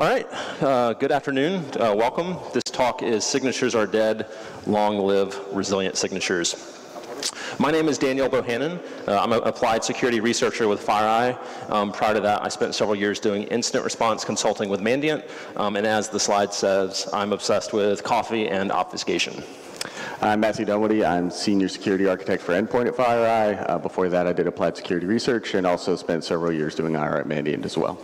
All right, uh, good afternoon. Uh, welcome. This talk is Signatures Are Dead, Long Live Resilient Signatures. My name is Daniel Bohannon. Uh, I'm an applied security researcher with FireEye. Um, prior to that, I spent several years doing incident response consulting with Mandiant. Um, and as the slide says, I'm obsessed with coffee and obfuscation. I'm Matthew Dunwoody. I'm Senior Security Architect for Endpoint at FireEye. Uh, before that, I did applied security research and also spent several years doing IR at Mandiant as well.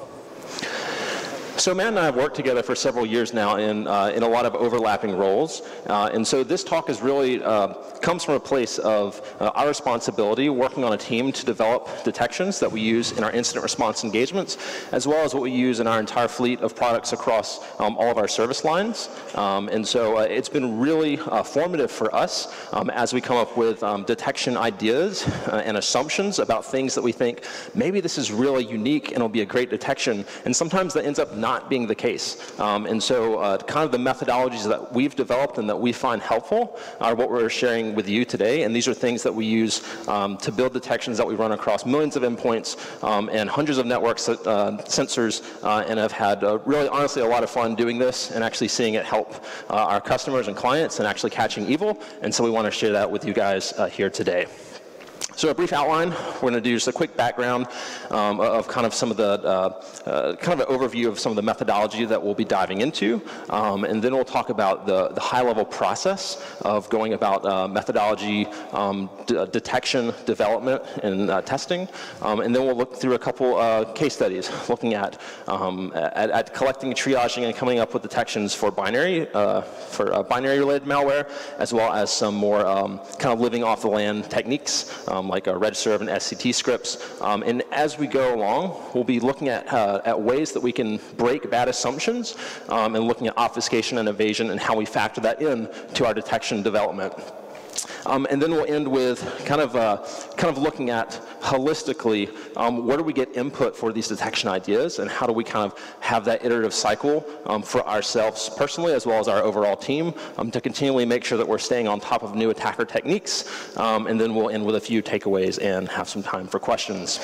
So Matt and I have worked together for several years now in, uh, in a lot of overlapping roles. Uh, and so this talk is really uh, comes from a place of uh, our responsibility working on a team to develop detections that we use in our incident response engagements, as well as what we use in our entire fleet of products across um, all of our service lines. Um, and so uh, it's been really uh, formative for us um, as we come up with um, detection ideas and assumptions about things that we think maybe this is really unique and it'll be a great detection. And sometimes that ends up not being the case. Um, and so uh, kind of the methodologies that we've developed and that we find helpful are what we're sharing with you today. And these are things that we use um, to build detections that we run across millions of endpoints um, and hundreds of network uh, sensors uh, and have had uh, really honestly a lot of fun doing this and actually seeing it help uh, our customers and clients and actually catching evil. And so we want to share that with you guys uh, here today. So a brief outline, we're going to do just a quick background um, of kind of some of the, uh, uh, kind of an overview of some of the methodology that we'll be diving into, um, and then we'll talk about the, the high-level process of going about uh, methodology um, detection, development, and uh, testing, um, and then we'll look through a couple uh, case studies looking at, um, at, at, collecting, triaging, and coming up with detections for binary, uh, for binary-related malware, as well as some more um, kind of living off the land techniques um, like Regsvr and SCT scripts. Um, and as we go along, we'll be looking at, uh, at ways that we can break bad assumptions um, and looking at obfuscation and evasion and how we factor that in to our detection development. Um, and then we'll end with kind of, uh, kind of looking at holistically, um, where do we get input for these detection ideas and how do we kind of have that iterative cycle um, for ourselves personally as well as our overall team um, to continually make sure that we're staying on top of new attacker techniques. Um, and then we'll end with a few takeaways and have some time for questions.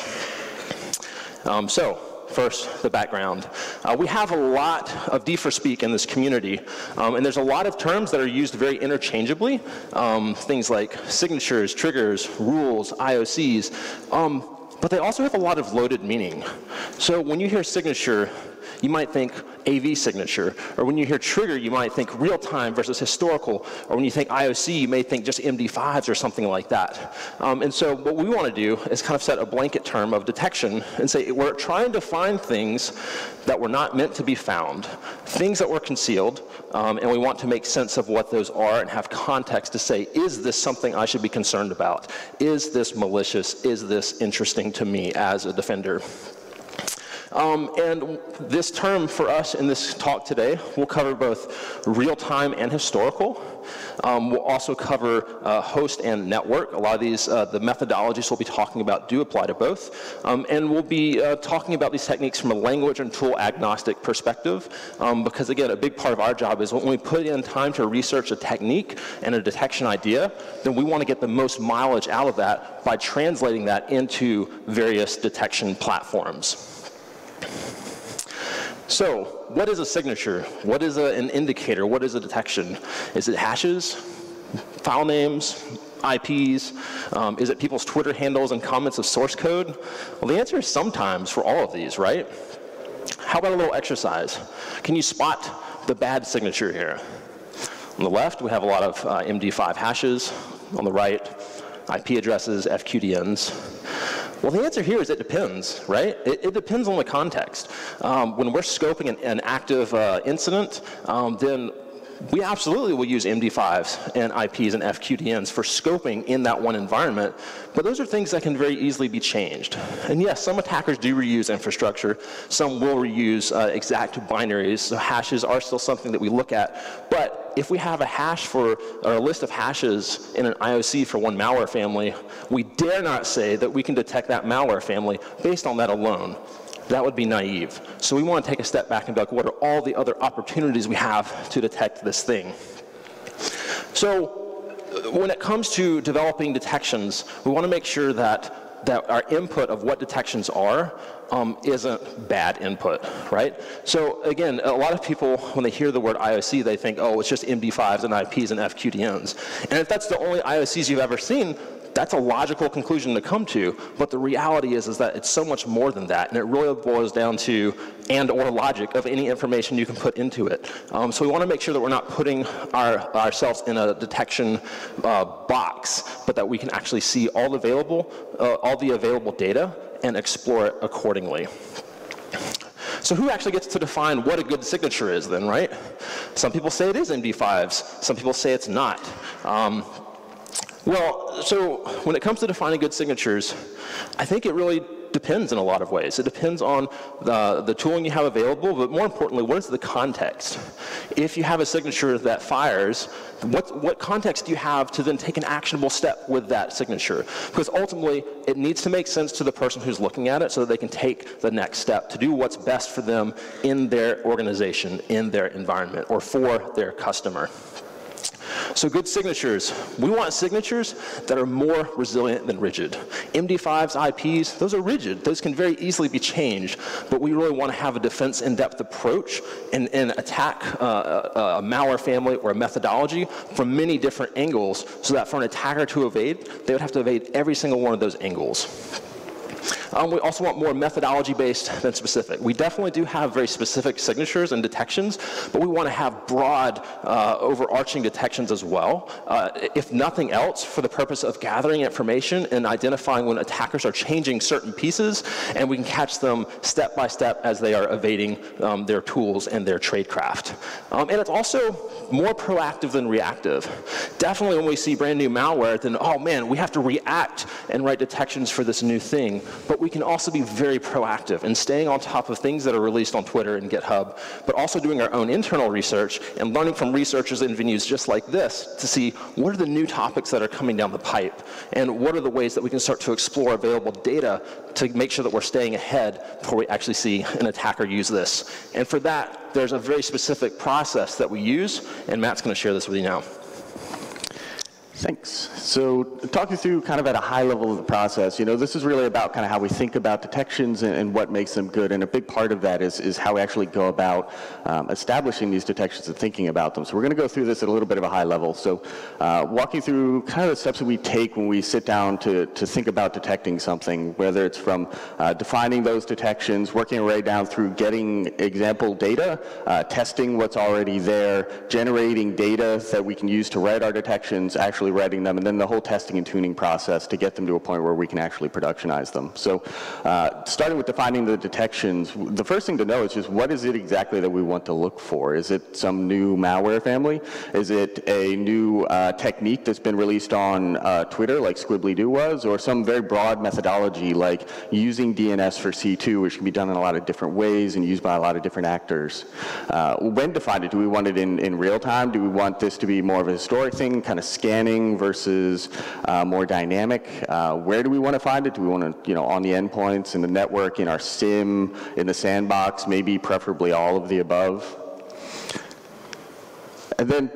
Um, so, First, the background. Uh, we have a lot of DFIR speak in this community, um, and there's a lot of terms that are used very interchangeably. Um, things like signatures, triggers, rules, IOCs, um, but they also have a lot of loaded meaning. So when you hear signature, you might think AV signature. Or when you hear trigger, you might think real time versus historical. Or when you think IOC, you may think just MD5s or something like that. Um, and so what we want to do is kind of set a blanket term of detection and say we're trying to find things that were not meant to be found, things that were concealed, um, and we want to make sense of what those are and have context to say, is this something I should be concerned about? Is this malicious? Is this interesting to me as a defender? Um, and this term for us in this talk today will cover both real-time and historical. Um, we'll also cover uh, host and network. A lot of these, uh, the methodologies we'll be talking about do apply to both. Um, and we'll be uh, talking about these techniques from a language and tool agnostic perspective. Um, because again, a big part of our job is when we put in time to research a technique and a detection idea, then we want to get the most mileage out of that by translating that into various detection platforms. So, what is a signature? What is a, an indicator? What is a detection? Is it hashes, file names, IPs? Um, is it people's Twitter handles and comments of source code? Well, the answer is sometimes for all of these, right? How about a little exercise? Can you spot the bad signature here? On the left, we have a lot of uh, MD5 hashes. On the right, IP addresses, FQDNs. Well, the answer here is it depends, right? It, it depends on the context. Um, when we're scoping an, an active uh, incident, um, then we absolutely will use MD5s and IPs and FQDNs for scoping in that one environment, but those are things that can very easily be changed. And yes, some attackers do reuse infrastructure. Some will reuse uh, exact binaries, so hashes are still something that we look at. But if we have a hash for, or a list of hashes in an IOC for one malware family, we dare not say that we can detect that malware family based on that alone. That would be naive. So we want to take a step back and be like, what are all the other opportunities we have to detect this thing? So when it comes to developing detections, we want to make sure that that our input of what detections are um, isn't bad input, right? So again, a lot of people, when they hear the word IOC, they think, oh, it's just MD5s and IPs and FQDNs. And if that's the only IOCs you've ever seen, that's a logical conclusion to come to, but the reality is, is that it's so much more than that, and it really boils down to and or logic of any information you can put into it. Um, so we want to make sure that we're not putting our, ourselves in a detection uh, box, but that we can actually see all available, uh, all the available data and explore it accordingly. So who actually gets to define what a good signature is then, right? Some people say it is MD5s. Some people say it's not. Um, well, so when it comes to defining good signatures, I think it really depends in a lot of ways. It depends on the, the tooling you have available, but more importantly, what is the context? If you have a signature that fires, what, what context do you have to then take an actionable step with that signature? Because ultimately, it needs to make sense to the person who's looking at it so that they can take the next step to do what's best for them in their organization, in their environment, or for their customer. So good signatures. We want signatures that are more resilient than rigid. MD5s, IPs, those are rigid. Those can very easily be changed, but we really want to have a defense in-depth approach and, and attack uh, a, a malware family or a methodology from many different angles so that for an attacker to evade, they would have to evade every single one of those angles. Um, we also want more methodology-based than specific. We definitely do have very specific signatures and detections, but we want to have broad, uh, overarching detections as well. Uh, if nothing else, for the purpose of gathering information and identifying when attackers are changing certain pieces, and we can catch them step by step as they are evading um, their tools and their tradecraft. Um, and it's also more proactive than reactive. Definitely when we see brand new malware, then, oh man, we have to react and write detections for this new thing. But we can also be very proactive in staying on top of things that are released on Twitter and GitHub, but also doing our own internal research and learning from researchers in venues just like this to see what are the new topics that are coming down the pipe and what are the ways that we can start to explore available data to make sure that we're staying ahead before we actually see an attacker use this. And for that, there's a very specific process that we use, and Matt's going to share this with you now. Thanks. So talk you through kind of at a high level of the process. You know, this is really about kind of how we think about detections and, and what makes them good. And a big part of that is, is how we actually go about um, establishing these detections and thinking about them. So we're going to go through this at a little bit of a high level. So uh, walking through kind of the steps that we take when we sit down to, to think about detecting something, whether it's from uh, defining those detections, working our way down through getting example data, uh, testing what's already there, generating data that we can use to write our detections, actually writing them, and then the whole testing and tuning process to get them to a point where we can actually productionize them. So uh, starting with defining the detections, the first thing to know is just what is it exactly that we want to look for? Is it some new malware family? Is it a new uh, technique that's been released on uh, Twitter like Squiblydoo was, or some very broad methodology like using DNS for C2, which can be done in a lot of different ways and used by a lot of different actors? Uh, when to define it? Do we want it in, in real time? Do we want this to be more of a historic thing, kind of scanning versus uh, more dynamic? Uh, where do we want to find it? Do we want to, you know, on the endpoints, in the network, in our SIEM, in the sandbox, maybe preferably all of the above? And then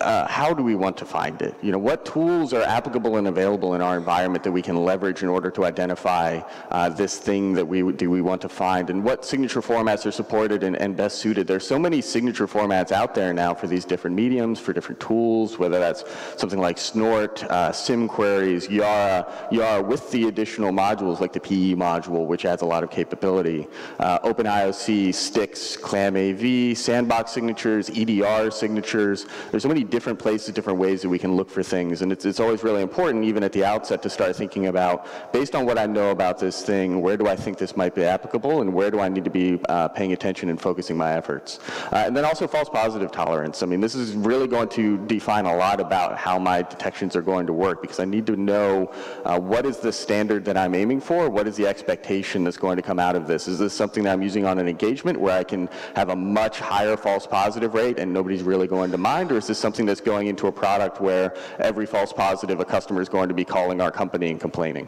uh, how do we want to find it? You know, what tools are applicable and available in our environment that we can leverage in order to identify uh, this thing that we do we want to find, and what signature formats are supported and, and, best suited? There's so many signature formats out there now for these different mediums, for different tools, whether that's something like Snort, uh, SIEM queries, Yara, Yara with the additional modules like the PE module, which adds a lot of capability, uh, OpenIOC, STIX, ClamAV, Sandbox signatures, EDR signatures. There's so many different places, different ways that we can look for things. And it's, it's always really important, even at the outset, to start thinking about, based on what I know about this thing, where do I think this might be applicable, and where do I need to be uh, paying attention and focusing my efforts? Uh, and then also false positive tolerance. I mean, this is really going to define a lot about how my detections are going to work, because I need to know uh, what is the standard that I'm aiming for, what is the expectation that's going to come out of this? Is this something that I'm using on an engagement where I can have a much higher false positive rate and nobody's really going to mind, or is this something something that's going into a product where every false positive a customer is going to be calling our company and complaining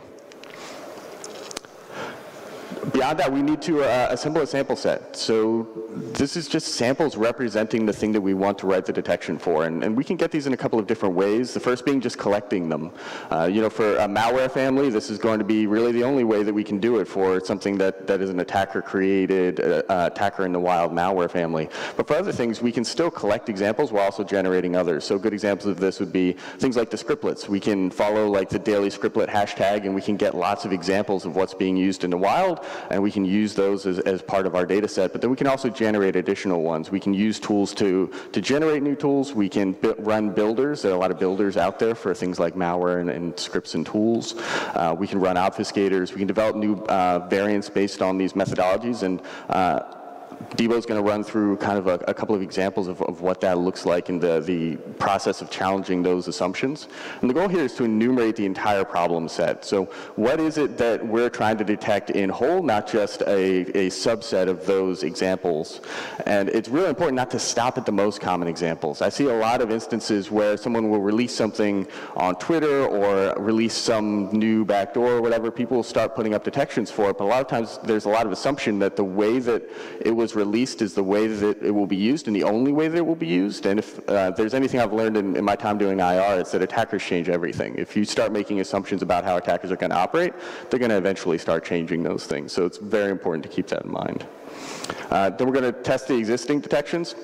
beyond that, we need to uh, assemble a sample set. So this is just samples representing the thing that we want to write the detection for. And, and we can get these in a couple of different ways. The first being just collecting them. Uh, you know, for a malware family, this is going to be really the only way that we can do it for something that, that is an attacker-created, uh, uh, attacker in the wild malware family. But for other things, we can still collect examples while also generating others. So good examples of this would be things like the scriptlets. We can follow like the daily scriptlet hashtag and we can get lots of examples of what's being used in the wild and we can use those as, as part of our data set. But then we can also generate additional ones. We can use tools to, to generate new tools. We can run builders. There are a lot of builders out there for things like malware and, and scripts and tools. Uh, we can run obfuscators. We can develop new uh, variants based on these methodologies and uh, Debo's going to run through kind of a, a couple of examples of, of, what that looks like in the, the process of challenging those assumptions. And the goal here is to enumerate the entire problem set. So what is it that we're trying to detect in whole, not just a, a subset of those examples. And it's really important not to stop at the most common examples. I see a lot of instances where someone will release something on Twitter or release some new backdoor or whatever, people will start putting up detections for it. But a lot of times there's a lot of assumption that the way that it was released is the way that it will be used and the only way that it will be used. And if uh, there's anything I've learned in, in, my time doing IR, it's that attackers change everything. If you start making assumptions about how attackers are going to operate, they're going to eventually start changing those things. So it's very important to keep that in mind. Uh, then we're going to test the existing detections.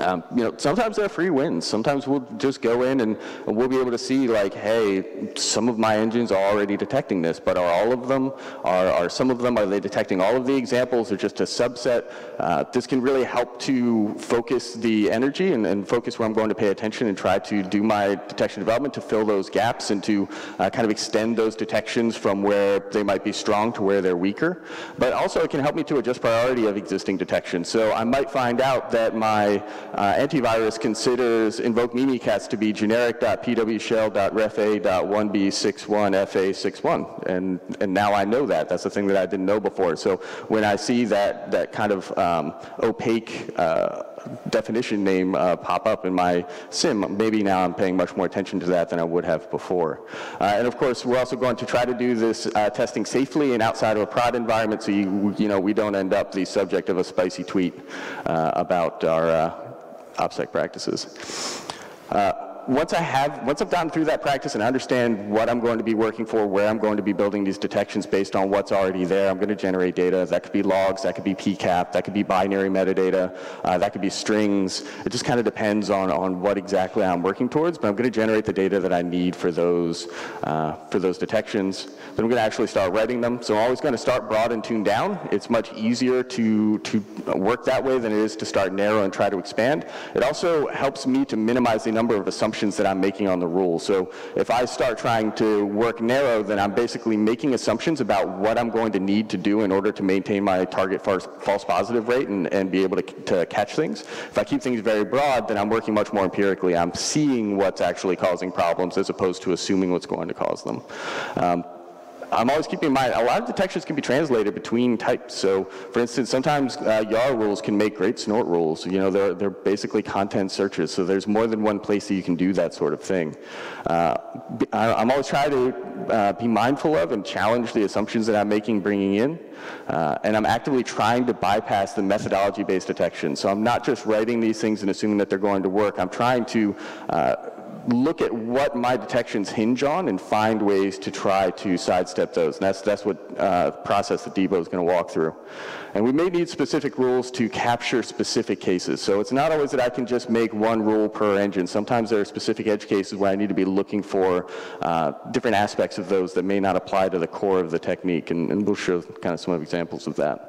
Um, you know, sometimes they're free wins. Sometimes we'll just go in and we'll be able to see like, hey, some of my engines are already detecting this, but are all of them? Are, are some of them, are they detecting all of the examples or just a subset? Uh, this can really help to focus the energy and, and, focus where I'm going to pay attention and try to do my detection development to fill those gaps and to uh, kind of extend those detections from where they might be strong to where they're weaker. But also it can help me to adjust priority of existing detection. So I might find out that my uh, antivirus considers invoke Mimikatz to be generic.pwshell.refa.1b61fa61. And, and now I know that. That's the thing that I didn't know before. So when I see that, that kind of um, opaque uh, definition name uh, pop up in my SIEM. maybe now I'm paying much more attention to that than I would have before. Uh, and of course, we're also going to try to do this uh, testing safely and outside of a prod environment so you, you know, we don't end up the subject of a spicy tweet uh, about our uh, OPSEC practices. Uh, once I have, once I've gotten through that practice and understand what I'm going to be working for, where I'm going to be building these detections based on what's already there, I'm going to generate data. That could be logs, that could be PCAP, that could be binary metadata, uh, that could be strings. It just kind of depends on, on what exactly I'm working towards, but I'm going to generate the data that I need for those, uh, for those detections. Then I'm going to actually start writing them. So I'm always going to start broad and tune down. It's much easier to, to work that way than it is to start narrow and try to expand. It also helps me to minimize the number of assumptions assumptions that I'm making on the rule. So if I start trying to work narrow, then I'm basically making assumptions about what I'm going to need to do in order to maintain my target false positive rate and, and be able to, to catch things. If I keep things very broad, then I'm working much more empirically. I'm seeing what's actually causing problems as opposed to assuming what's going to cause them. Um, I'm always keeping in mind, a lot of detections can be translated between types. So for instance, sometimes uh, Yara rules can make great snort rules. You know, they're, they're basically content searches. So there's more than one place that you can do that sort of thing. Uh, I'm always trying to uh, be mindful of and challenge the assumptions that I'm making bringing in. Uh, and I'm actively trying to bypass the methodology-based detection. So I'm not just writing these things and assuming that they're going to work. I'm trying to uh, look at what my detections hinge on and find ways to try to sidestep those. And that's, that's what uh, process that Debo is going to walk through. And we may need specific rules to capture specific cases. So it's not always that I can just make one rule per engine. Sometimes there are specific edge cases where I need to be looking for uh, different aspects of those that may not apply to the core of the technique. And, and we'll show kind of some examples of that.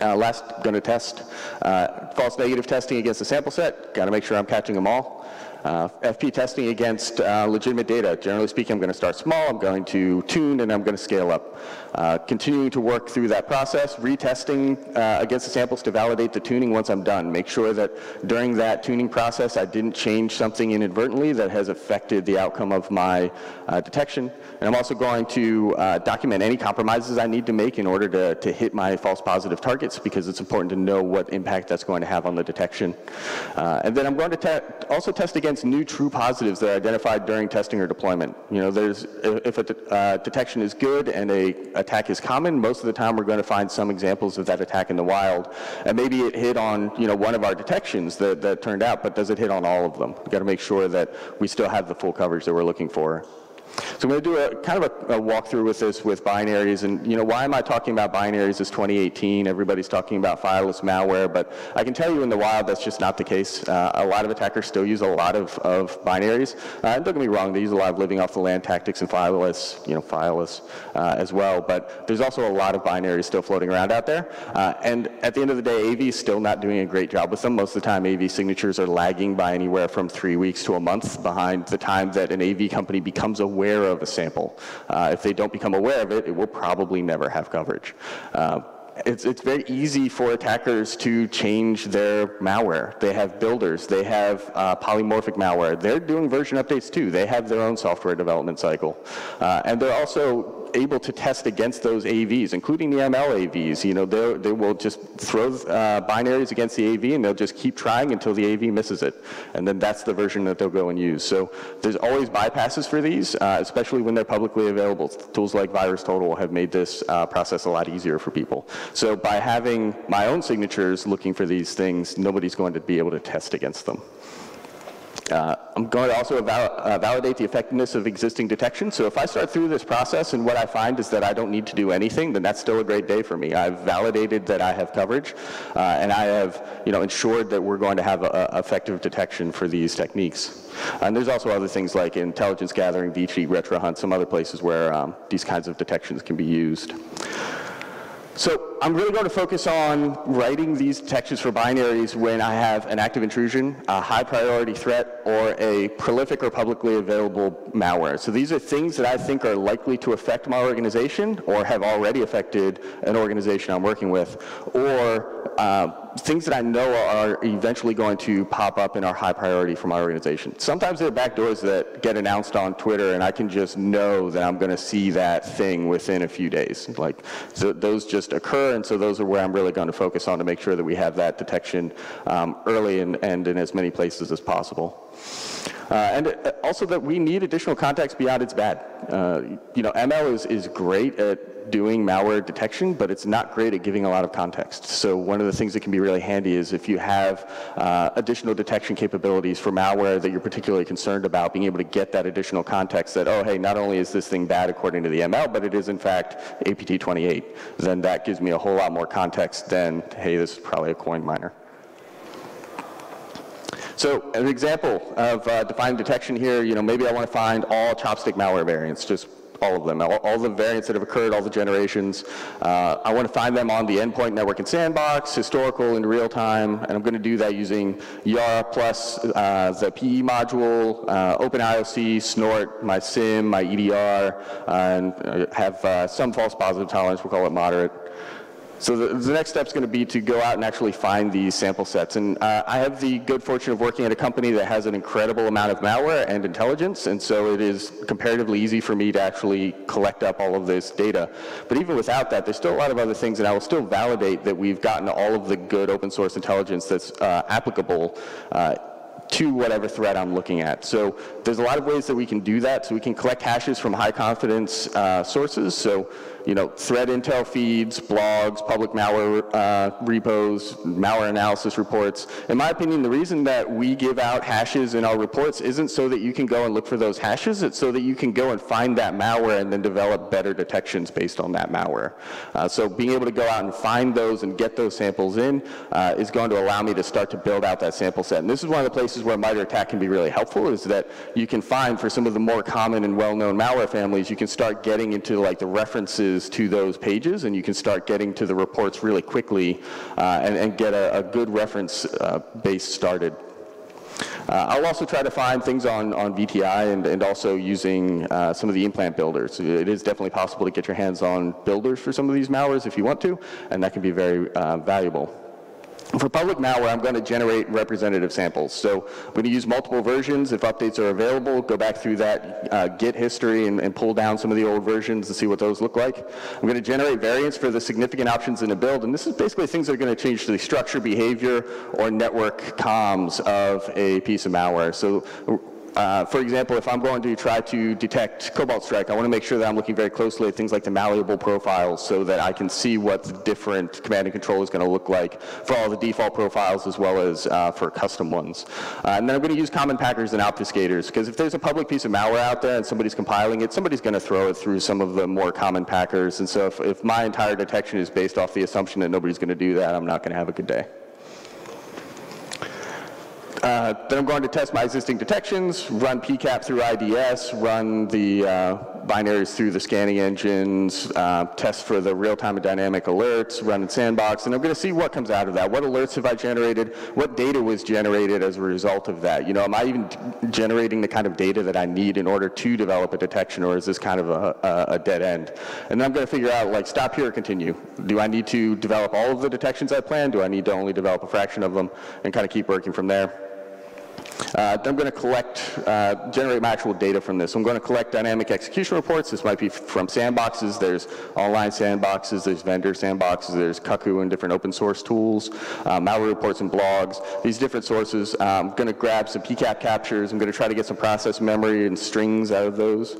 Uh, last, going to test uh, false negative testing against the sample set. Got to make sure I'm catching them all. Uh, FP testing against uh, legitimate data. Generally speaking, I'm going to start small, I'm going to tune, and I'm going to scale up. Uh, continuing to work through that process, retesting uh, against the samples to validate the tuning once I'm done. Make sure that during that tuning process I didn't change something inadvertently that has affected the outcome of my uh, detection. And I'm also going to uh, document any compromises I need to make in order to, to hit my false positive targets because it's important to know what impact that's going to have on the detection. and then I'm going to te also test against against new true positives that are identified during testing or deployment. You know, there's, if a de- uh, detection is good and a attack is common, most of the time we're going to find some examples of that attack in the wild. And maybe it hit on, you know, one of our detections that, that turned out, but does it hit on all of them? We've got to make sure that we still have the full coverage that we're looking for. So I'm going to do a kind of a, a, walkthrough with this with binaries. And, you know, why am I talking about binaries? It's 2018. Everybody's talking about fileless malware. But I can tell you in the wild, that's just not the case. Uh, a lot of attackers still use a lot of, of binaries. Uh, and don't get me wrong, they use a lot of living off the land tactics and fileless, you know, fileless uh, as well. But there's also a lot of binaries still floating around out there. Uh, and at the end of the day, AV is still not doing a great job with them. Most of the time, AV signatures are lagging by anywhere from three weeks to a month behind the time that an AV company becomes aware of a sample. Uh, if they don't become aware of it, it will probably never have coverage. Uh, it's, it's very easy for attackers to change their malware. They have builders, they have uh, polymorphic malware. They're doing version updates too. They have their own software development cycle. Uh, and they're also able to test against those AVs, including the ML AVs. You know, they will just throw uh, binaries against the AV and they'll just keep trying until the AV misses it. And then that's the version that they'll go and use. So there's always bypasses for these, uh, especially when they're publicly available. Tools like VirusTotal have made this uh, process a lot easier for people. So by having my own signatures looking for these things, nobody's going to be able to test against them. Uh, I'm going to also uh, validate the effectiveness of existing detection. So if I start through this process and what I find is that I don't need to do anything, then that's still a great day for me. I've validated that I have coverage, uh, and I have, you know, ensured that we're going to have a, a effective detection for these techniques. And there's also other things like intelligence gathering, VCHI, RetroHunt, some other places where um, these kinds of detections can be used. So I'm really going to focus on writing these detections for binaries when I have an active intrusion, a high priority threat, or a prolific or publicly available malware. So these are things that I think are likely to affect my organization or have already affected an organization I'm working with, or uh, things that I know are eventually going to pop up and are high priority for my organization. Sometimes there are backdoors that get announced on Twitter and I can just know that I'm going to see that thing within a few days. Like so those just occur and so those are where I'm really going to focus on to make sure that we have that detection um, early and, and in as many places as possible. Uh, and uh, also that we need additional context beyond it's bad. Uh, you know, ML is, is great at doing malware detection, but it's not great at giving a lot of context. So one of the things that can be really handy is if you have uh, additional detection capabilities for malware that you're particularly concerned about, being able to get that additional context that, oh, hey, not only is this thing bad according to the ML, but it is in fact APT28, then that gives me a whole lot more context than, hey, this is probably a coin miner. So an example of uh, defined detection here, you know, maybe I want to find all chopstick malware variants, just all of them, all, all, the variants that have occurred, all the generations. Uh, I want to find them on the endpoint network and sandbox, historical in real time, and I'm going to do that using Yara plus uh, the PE module, uh, OpenIOC, Snort, my SIEM, my EDR, and uh, have uh, some false positive tolerance, we'll call it moderate. So the, the, next step is going to be to go out and actually find these sample sets. And uh, I have the good fortune of working at a company that has an incredible amount of malware and intelligence, and so it is comparatively easy for me to actually collect up all of this data. But even without that, there's still a lot of other things, and I will still validate that we've gotten all of the good open source intelligence that's uh, applicable uh, to whatever threat I'm looking at. So there's a lot of ways that we can do that. So we can collect hashes from high confidence uh, sources. So you know, threat intel feeds, blogs, public malware uh, repos, malware analysis reports. In my opinion, the reason that we give out hashes in our reports isn't so that you can go and look for those hashes, it's so that you can go and find that malware and then develop better detections based on that malware. Uh, so being able to go out and find those and get those samples in uh, is going to allow me to start to build out that sample set. And this is one of the places where MITRE ATT&CK can be really helpful is that you can find for some of the more common and well-known malware families, you can start getting into like the references to those pages, and you can start getting to the reports really quickly uh, and, and, get a, a good reference uh, base started. Uh, I'll also try to find things on, on VTI and, and also using uh, some of the implant builders. It is definitely possible to get your hands on builders for some of these malwares if you want to, and that can be very uh, valuable. For public malware, I'm going to generate representative samples. So I'm going to use multiple versions. If updates are available, go back through that uh, Git history and, and, pull down some of the old versions and see what those look like. I'm going to generate variants for the significant options in a build. And this is basically things that are going to change the structure, behavior, or network comms of a piece of malware. So uh, for example, if I'm going to try to detect Cobalt Strike, I want to make sure that I'm looking very closely at things like the malleable profiles so that I can see what the different command and control is going to look like for all the default profiles as well as uh, for custom ones. Uh, and then I'm going to use common packers and obfuscators because if there's a public piece of malware out there and somebody's compiling it, somebody's going to throw it through some of the more common packers. And so if, if my entire detection is based off the assumption that nobody's going to do that, I'm not going to have a good day. Uh, then I'm going to test my existing detections, run PCAP through IDS, run the uh, binaries through the scanning engines, uh, test for the real-time and dynamic alerts, run in sandbox, and I'm going to see what comes out of that. What alerts have I generated? What data was generated as a result of that? You know, am I even generating the kind of data that I need in order to develop a detection, or is this kind of a, a, a dead end? And then I'm going to figure out, like, stop here or continue. Do I need to develop all of the detections I plan? Do I need to only develop a fraction of them? And kind of keep working from there. Uh, I'm going to collect, uh, generate my actual data from this. I'm going to collect dynamic execution reports. This might be from sandboxes. There's online sandboxes. There's vendor sandboxes. There's Cuckoo and different open source tools, uh, malware reports and blogs. These different sources. Uh, I'm going to grab some PCAP captures. I'm going to try to get some process memory and strings out of those.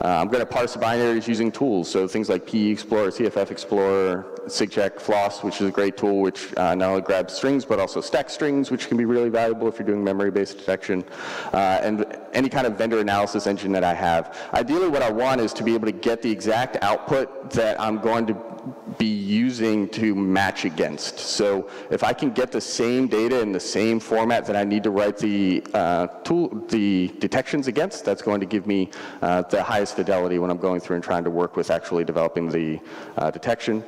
Uh, I'm going to parse binaries using tools. So things like PE Explorer, CFF Explorer, SIGCheck, Floss, which is a great tool, which uh, not only grabs strings, but also stack strings, which can be really valuable if you're doing memory-based detection, uh, and any kind of vendor analysis engine that I have. Ideally, what I want is to be able to get the exact output that I'm going to be using to match against. So if I can get the same data in the same format that I need to write the uh, tool, the detections against, that's going to give me uh, the highest fidelity when I'm going through and trying to work with actually developing the uh, detection.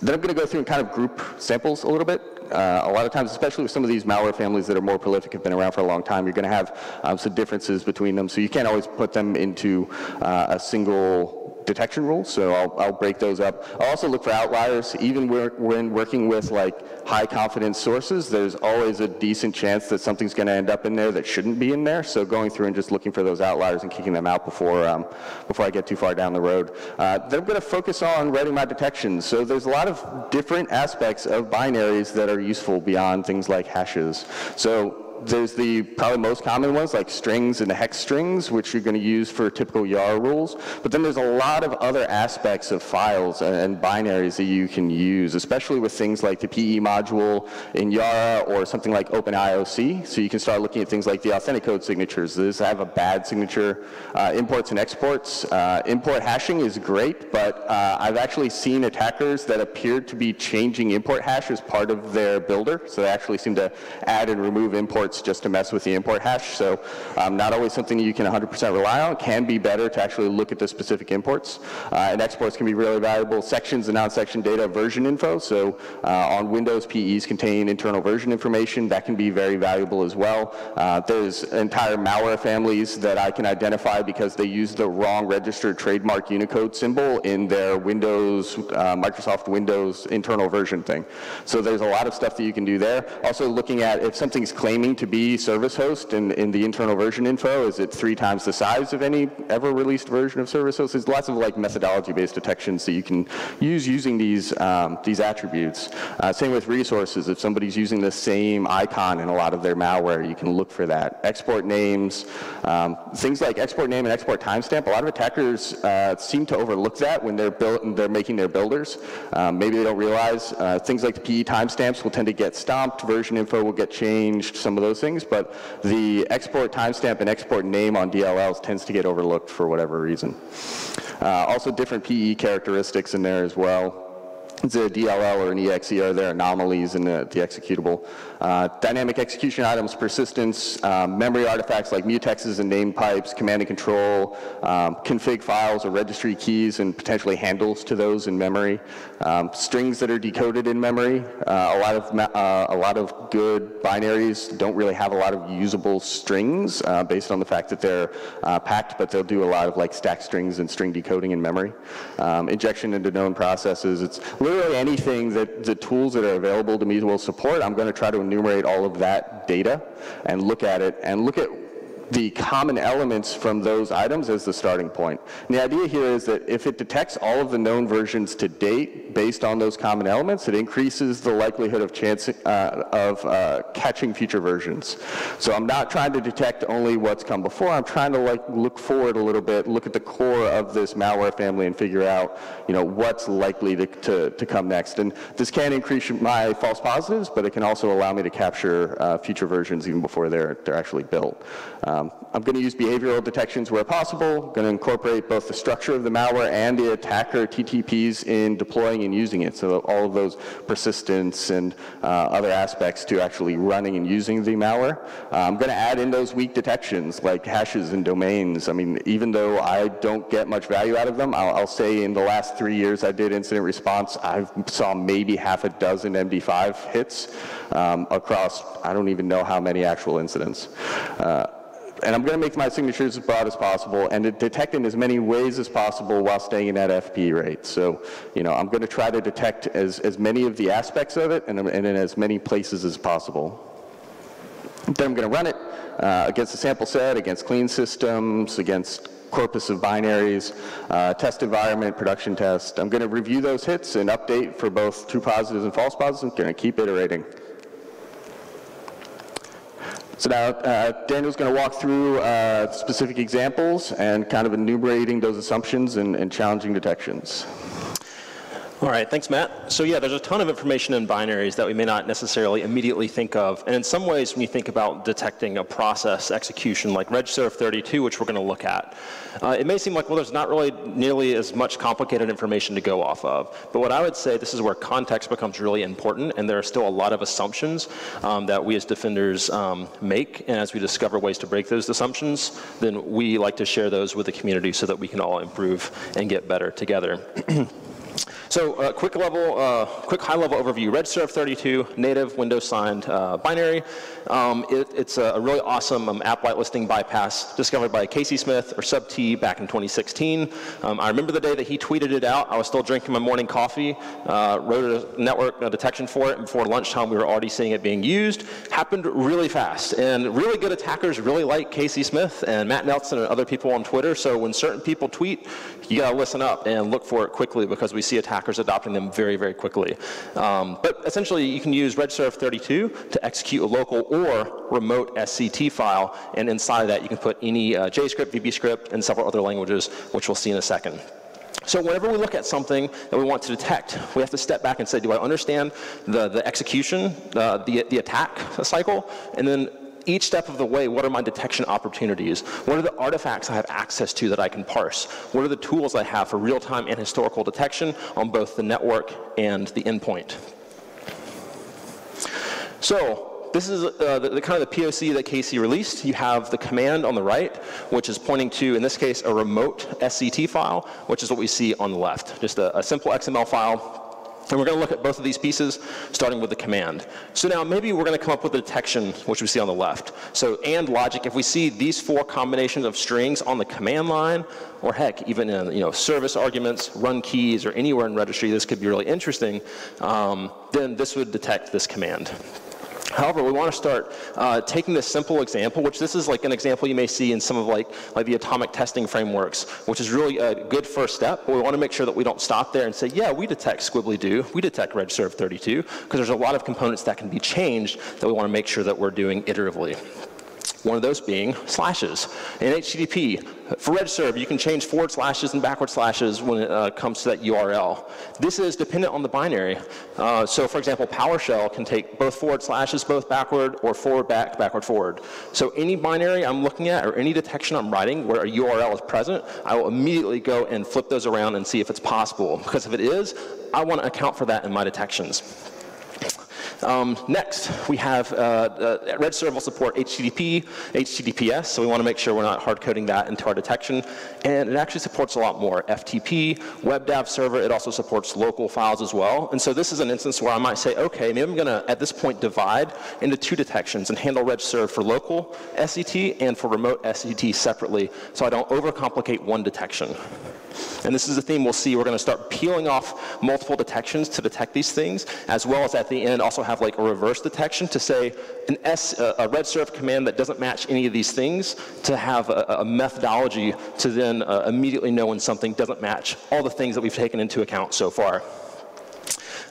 Then I'm going to go through and kind of group samples a little bit. Uh, a lot of times, especially with some of these malware families that are more prolific, have been around for a long time, you're going to have um, some differences between them. So you can't always put them into uh, a single detection rules, so I'll, I'll, break those up. I'll also look for outliers. Even when working with like high confidence sources, there's always a decent chance that something's going to end up in there that shouldn't be in there. So going through and just looking for those outliers and kicking them out before um, before I get too far down the road. Uh, then I'm going to focus on writing my detections. So there's a lot of different aspects of binaries that are useful beyond things like hashes. So there's the probably most common ones like strings and hex strings, which you're going to use for typical Yara rules. But then there's a lot of other aspects of files and binaries that you can use, especially with things like the PE module in Yara or something like OpenIOC. So you can start looking at things like the authenticode signatures. Does have a bad signature? Uh, imports and exports. Uh, import hashing is great, but uh, I've actually seen attackers that appear to be changing import hash as part of their builder. So they actually seem to add and remove imports imports just to mess with the import hash. So um, not always something you can 100% rely on. It can be better to actually look at the specific imports. Uh, and exports can be really valuable. Sections and non-section data version info. So uh, on Windows, PEs contain internal version information. That can be very valuable as well. Uh, there's entire malware families that I can identify because they use the wrong registered trademark Unicode symbol in their Windows, uh, Microsoft Windows internal version thing. So there's a lot of stuff that you can do there. Also looking at if something's claiming to be service host in, in the internal version info? Is it three times the size of any ever released version of service host? There's lots of like methodology-based detections that you can use using these, um, these attributes. Uh, same with resources. If somebody's using the same icon in a lot of their malware, you can look for that. Export names, um, things like export name and export timestamp, a lot of attackers uh, seem to overlook that when they're, build, they're making their builders. Um, maybe they don't realize uh, things like the PE timestamps will tend to get stomped, version info will get changed, some of those those things, but the export timestamp and export name on DLLs tends to get overlooked for whatever reason. Uh, also different PE characteristics in there as well it's a DLL or an EXE are there anomalies in the, the executable. Uh, dynamic execution items, persistence, um, memory artifacts like mutexes and name pipes, command and control, um, config files or registry keys and potentially handles to those in memory, um, strings that are decoded in memory. Uh, a lot of uh, a lot of good binaries don't really have a lot of usable strings uh, based on the fact that they're uh, packed, but they'll do a lot of like stack strings and string decoding in memory. Um, injection into known processes. It's literally anything that the tools that are available to me will support, I'm going to try to enumerate all of that data and look at it and look at the common elements from those items as the starting point. And the idea here is that if it detects all of the known versions to date based on those common elements, it increases the likelihood of chance uh, of uh, catching future versions. So I'm not trying to detect only what's come before. I'm trying to like look forward a little bit, look at the core of this malware family, and figure out you know what's likely to, to, to come next. And this can increase my false positives, but it can also allow me to capture uh, future versions even before they're they're actually built. Um, um, I'm going to use behavioral detections where possible. I'm going to incorporate both the structure of the malware and the attacker TTPs in deploying and using it. So all of those persistence and uh, other aspects to actually running and using the malware. Uh, I'm going to add in those weak detections like hashes and domains. I mean, even though I don't get much value out of them, I'll, I'll say in the last three years I did incident response, I saw maybe half a dozen MD5 hits um, across I don't even know how many actual incidents. Uh, and I'm going to make my signatures as broad as possible and detect in as many ways as possible while staying in that FP rate. So, you know, I'm going to try to detect as, as many of the aspects of it and, and in as many places as possible. Then I'm going to run it uh, against a sample set, against clean systems, against corpus of binaries, uh, test environment, production test. I'm going to review those hits and update for both true positives and false positives. I'm going to keep iterating. So now uh, Daniel's going to walk through uh, specific examples and kind of enumerating those assumptions and, and challenging detections. All right, thanks, Matt. So yeah, there's a ton of information in binaries that we may not necessarily immediately think of. And in some ways, when you think about detecting a process execution like regsvr32, which we're going to look at, uh, it may seem like, well, there's not really nearly as much complicated information to go off of. But what I would say, this is where context becomes really important, and there are still a lot of assumptions um, that we as defenders um, make. And as we discover ways to break those assumptions, then we like to share those with the community so that we can all improve and get better together. So uh, quick level, uh, quick high level overview, regsvr32, native Windows signed uh, binary. Um, it, it's a, really awesome um, app whitelisting bypass discovered by Casey Smith or subTee back in 2016. Um, I remember the day that he tweeted it out. I was still drinking my morning coffee, uh, wrote a network detection for it, and before lunchtime we were already seeing it being used. Happened really fast, and really good attackers really like Casey Smith and Matt Nelson and other people on Twitter, so when certain people tweet, you gotta listen up and look for it quickly because we see attackers hackers adopting them very, very quickly. Um, but essentially, you can use regsvr32 to execute a local or remote SCT file, and inside of that, you can put any uh, JScript, VBScript, and several other languages, which we'll see in a second. So whenever we look at something that we want to detect, we have to step back and say, do I understand the, the execution, uh, the, the attack cycle, and then each step of the way, what are my detection opportunities? What are the artifacts I have access to that I can parse? What are the tools I have for real-time and historical detection on both the network and the endpoint? So this is uh, the, the, kind of the POC that Casey released. You have the command on the right, which is pointing to, in this case, a remote SCT file, which is what we see on the left. Just a, a simple XML file and we're going to look at both of these pieces, starting with the command. So now maybe we're going to come up with a detection, which we see on the left. So and logic, if we see these four combinations of strings on the command line, or heck, even in you know, service arguments, run keys, or anywhere in registry, this could be really interesting, um, then this would detect this command. However, we want to start uh, taking this simple example, which this is like an example you may see in some of like, like the atomic testing frameworks, which is really a good first step, but we want to make sure that we don't stop there and say, yeah, we detect Squiblydoo, we detect regsvr32, because there's a lot of components that can be changed that we want to make sure that we're doing iteratively. One of those being slashes. In HTTP, for regsvr, you can change forward slashes and backward slashes when it uh, comes to that URL. This is dependent on the binary. Uh, so for example, PowerShell can take both forward slashes, both backward, or forward, back, backward, forward. So any binary I'm looking at, or any detection I'm writing where a URL is present, I will immediately go and flip those around and see if it's possible. Because if it is, I want to account for that in my detections. Um, next, we have uh, uh, regsvr will support HTTP, HTTPS, so we want to make sure we're not hard coding that into our detection. And it actually supports a lot more. FTP, WebDAV server, it also supports local files as well. And so this is an instance where I might say, okay, maybe I'm going to, at this point, divide into two detections and handle regsvr for local SCT and for remote SCT separately so I don't overcomplicate one detection. And this is a theme we'll see. We're going to start peeling off multiple detections to detect these things, as well as at the end also have like a reverse detection to say an S, a red surf command that doesn't match any of these things to have a, a methodology to then uh, immediately know when something doesn't match all the things that we've taken into account so far.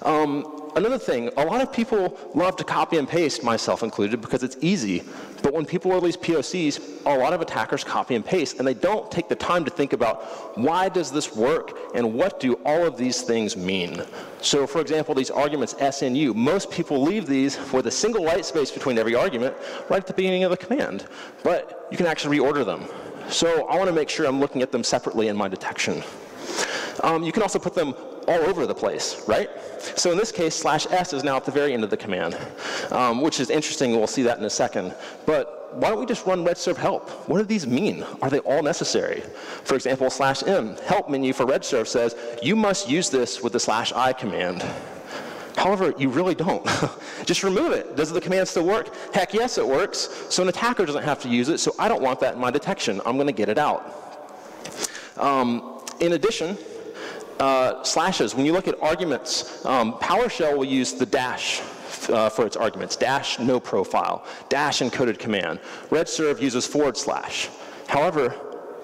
Um, another thing, a lot of people love to copy and paste, myself included, because it's easy. But when people release POCs, a lot of attackers copy and paste, and they don't take the time to think about why does this work and what do all of these things mean. So for example, these arguments S and U, most people leave these with a single white space between every argument right at the beginning of the command. But you can actually reorder them. So I want to make sure I'm looking at them separately in my detection. Um, you can also put them all over the place, right? So in this case, slash s is now at the very end of the command, um, which is interesting. We'll see that in a second. But why don't we just run regsvr help? What do these mean? Are they all necessary? For example, slash m, help menu for regsvr says, you must use this with the slash i command. However, you really don't. Just remove it. Does the command still work? Heck yes, it works. So an attacker doesn't have to use it, so I don't want that in my detection. I'm going to get it out. Um, in addition, uh, slashes. When you look at arguments, um, PowerShell will use the dash uh, for its arguments. Dash no profile, dash encoded command. Red Regsvr uses forward slash. However,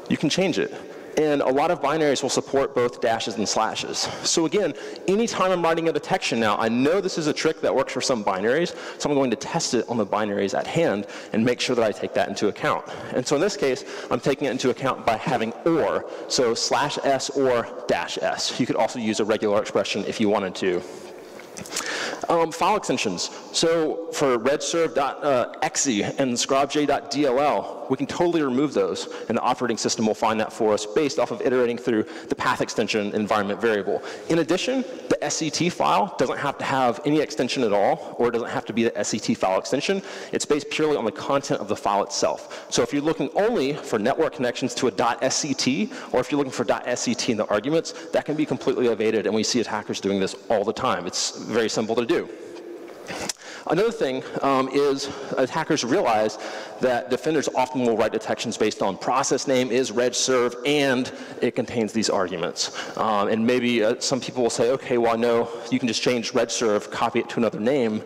you can change it. And a lot of binaries will support both dashes and slashes. So again, anytime I'm writing a detection now, I know this is a trick that works for some binaries, so I'm going to test it on the binaries at hand and make sure that I take that into account. And so in this case, I'm taking it into account by having or, so slash s or dash s. You could also use a regular expression if you wanted to. Um, file extensions. So for regsvr.exe and scrobj.dll, we can totally remove those, and the operating system will find that for us based off of iterating through the path extension environment variable. In addition, the SCT file doesn't have to have any extension at all, or it doesn't have to be the SCT file extension. It's based purely on the content of the file itself. So if you're looking only for network connections to a .sct, or if you're looking for .sct in the arguments, that can be completely evaded, and we see attackers doing this all the time. It's very simple to do. Another thing um, is attackers realize that defenders often will write detections based on process name is regsvr and it contains these arguments. Um, and maybe uh, some people will say, okay, well, I know you can just change regsvr, copy it to another name,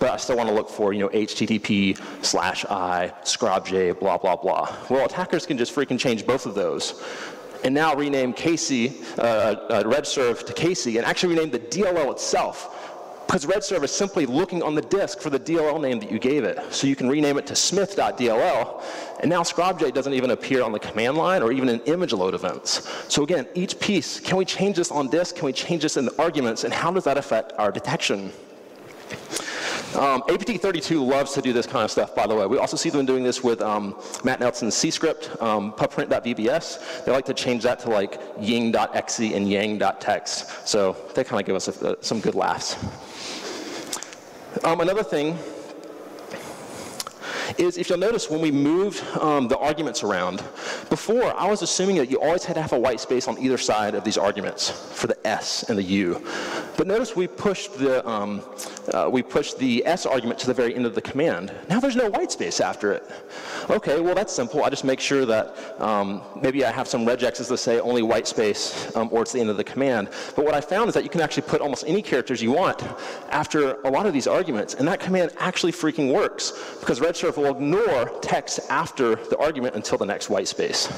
but I still want to look for, you know, HTTP slash I, scrobj, blah, blah, blah. Well, attackers can just freaking change both of those and now rename Casey, uh, uh, to Casey, and actually rename the DLL itself because regsvr is simply looking on the disk for the DLL name that you gave it. So you can rename it to smith.dll, and now scrobj doesn't even appear on the command line or even in image load events. So again, each piece, can we change this on disk? Can we change this in the arguments? And how does that affect our detection? Um, APT32 loves to do this kind of stuff, by the way. We also see them doing this with um, Matt Nelson's C script, um. They like to change that to like ying.exe and yang.txt. So they kind of give us a, a, some good laughs. Um, another thing is if you'll notice when we moved um, the arguments around, before I was assuming that you always had to have a white space on either side of these arguments for the S and the U. But notice we pushed the, um, uh, we pushed the S argument to the very end of the command. Now there's no white space after it. Okay, well that's simple. I just make sure that um, maybe I have some regexes that say only white space um, or it's the end of the command. But what I found is that you can actually put almost any characters you want after a lot of these arguments, and that command actually freaking works because regsvr will ignore text after the argument until the next white space.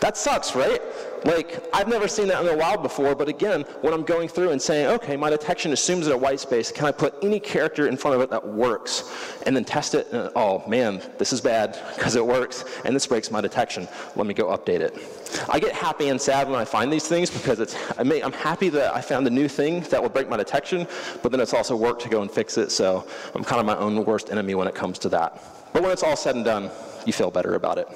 That sucks, right? Like, I've never seen that in the wild before, but again, when I'm going through and saying, okay, my detection assumes that a white space, can I put any character in front of it that works? And then test it, and oh man, this is bad, because it works, and this breaks my detection. Let me go update it. I get happy and sad when I find these things because it's, I may, I'm happy that I found a new thing that will break my detection, but then it's also work to go and fix it, so I'm kind of my own worst enemy when it comes to that. But when it's all said and done, you feel better about it.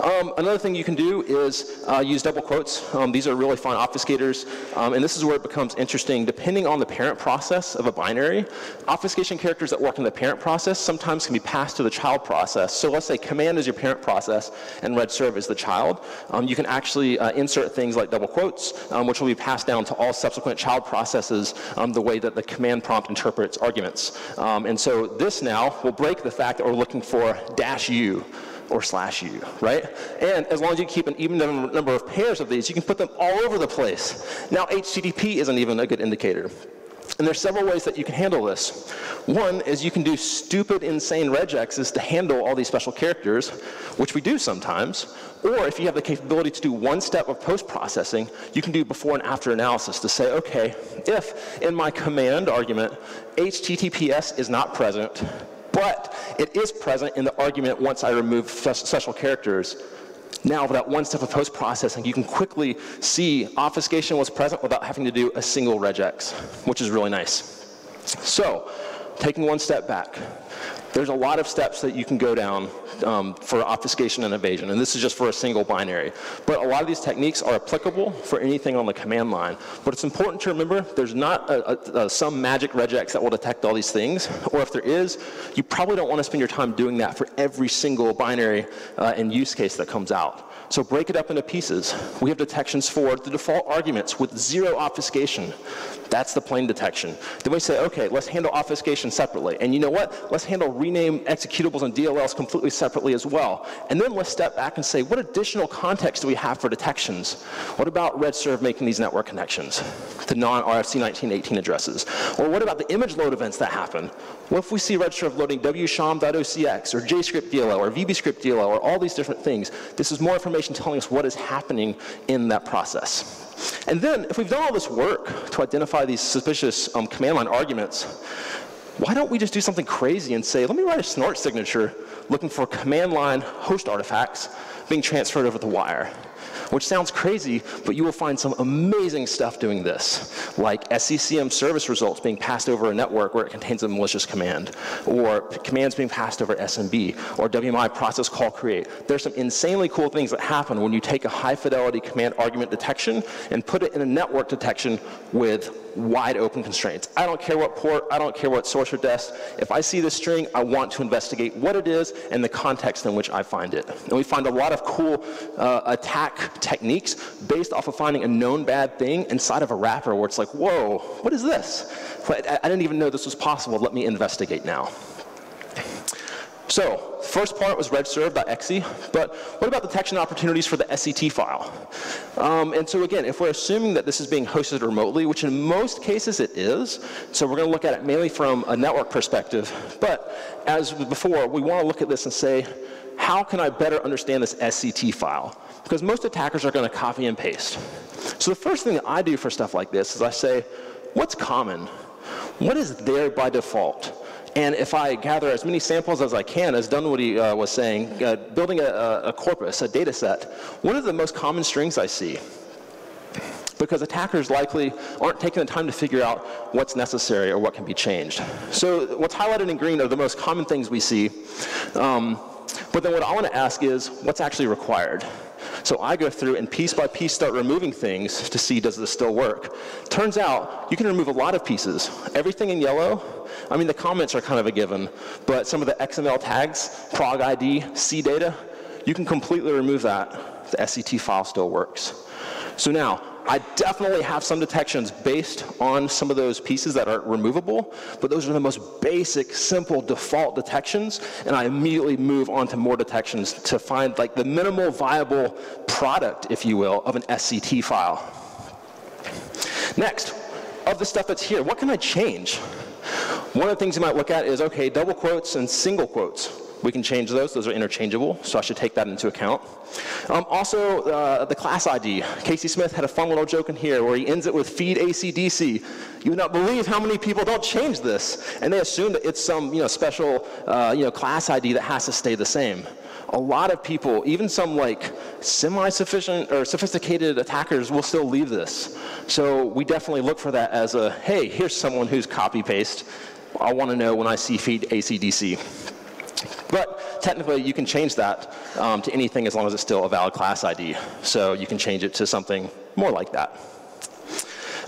Um, another thing you can do is uh, use double quotes. Um, these are really fun obfuscators, um, and this is where it becomes interesting. Depending on the parent process of a binary, obfuscation characters that work in the parent process sometimes can be passed to the child process. So let's say command is your parent process and regsvr is the child. Um, you can actually uh, insert things like double quotes, um, which will be passed down to all subsequent child processes the way that the command prompt interprets arguments. and so this now will break the fact that we're looking for dash u or slash u, right? And as long as you keep an even number of pairs of these, you can put them all over the place. Now HTTP isn't even a good indicator. And there's several ways that you can handle this. One is you can do stupid, insane regexes to handle all these special characters, which we do sometimes. Or if you have the capability to do one step of post-processing, you can do before and after analysis to say, okay, if in my command argument, HTTPS is not present, but it is present in the argument once I remove special characters, now, with that one step of post-processing, you can quickly see obfuscation was present without having to do a single regex, which is really nice. So, taking one step back, there's a lot of steps that you can go down um, for obfuscation and evasion, and this is just for a single binary. But a lot of these techniques are applicable for anything on the command line. But it's important to remember there's not a, a, a, some magic regex that will detect all these things, or if there is, you probably don't want to spend your time doing that for every single binary uh, and use case that comes out. So break it up into pieces. We have detections for the default arguments with zero obfuscation. That's the plain detection. Then we say, okay, let's handle obfuscation separately. And you know what? Let's handle rename executables and DLLs completely separately as well. And then let's step back and say, what additional context do we have for detections? What about Regsvr making these network connections to non-RFC 1918 addresses? Or what about the image load events that happen? What if we see Regsvr loading wshom.ocx or JScript DLL or VBScript DLL or all these different things? This is more information telling us what is happening in that process. And then, if we've done all this work to identify these suspicious um, command line arguments, why don't we just do something crazy and say, let me write a snort signature looking for command line host artifacts being transferred over the wire? Which sounds crazy, but you will find some amazing stuff doing this, like SCCM service results being passed over a network where it contains a malicious command, or commands being passed over SMB, or WMI process call create. There's some insanely cool things that happen when you take a high fidelity command argument detection and put it in a network detection with wide open constraints. I don't care what port, I don't care what source or dest. If I see this string, I want to investigate what it is and the context in which I find it. And we find a lot of cool uh, attack techniques based off of finding a known bad thing inside of a wrapper where it's like, whoa, what is this? I, I didn't even know this was possible. Let me investigate now. So, first part was regsvr.exe, but what about detection opportunities for the SCT file? Um, and so again, if we're assuming that this is being hosted remotely, which in most cases it is, so we're gonna look at it mainly from a network perspective, but as before, we wanna look at this and say, how can I better understand this SCT file? Because most attackers are gonna copy and paste. So the first thing that I do for stuff like this is I say, what's common? What is there by default? And if I gather as many samples as I can, as Dunwoody uh, was saying, uh, building a, a corpus, a data set, one of the most common strings I see because attackers likely aren't taking the time to figure out what's necessary or what can be changed. So what's highlighted in green are the most common things we see. Um, but then what I want to ask is, what's actually required? So I go through and piece by piece start removing things to see does this still work. Turns out you can remove a lot of pieces. Everything in yellow, I mean the comments are kind of a given, but some of the XML tags, prog ID, C data, you can completely remove that. The SCT file still works. So now, I definitely have some detections based on some of those pieces that are removable, but those are the most basic, simple default detections, and I immediately move on to more detections to find like the minimal viable product, if you will, of an SCT file. Next, of the stuff that's here, what can I change? One of the things you might look at is, okay, double quotes and single quotes. We can change those. Those are interchangeable, so I should take that into account. Um, also, uh, the class ID. Casey Smith had a fun little joke in here where he ends it with feed ACDC. You would not believe how many people don't change this, and they assume that it's some you know, special uh, you know, class ID that has to stay the same. A lot of people, even some like semi-sufficient or sophisticated attackers will still leave this. So we definitely look for that as a, hey, here's someone who's copy-paste. I want to know when I see feed ACDC. But technically, you can change that um, to anything as long as it's still a valid class ID. So you can change it to something more like that.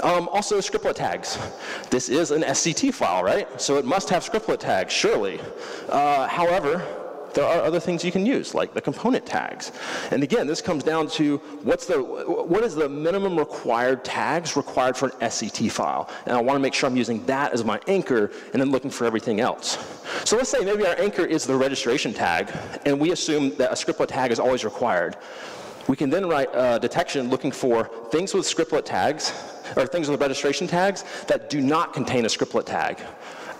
Um, also, scriptlet tags. This is an SCT file, right? So it must have scriptlet tags, surely. Uh, however, there are other things you can use, like the component tags. And again, this comes down to what's the, what is the minimum required tags required for an SCT file? And I want to make sure I'm using that as my anchor and then looking for everything else. So let's say maybe our anchor is the registration tag, and we assume that a scriptlet tag is always required. We can then write a detection looking for things with scriptlet tags, or things with registration tags that do not contain a scriptlet tag.